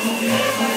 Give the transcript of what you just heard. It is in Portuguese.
Yeah.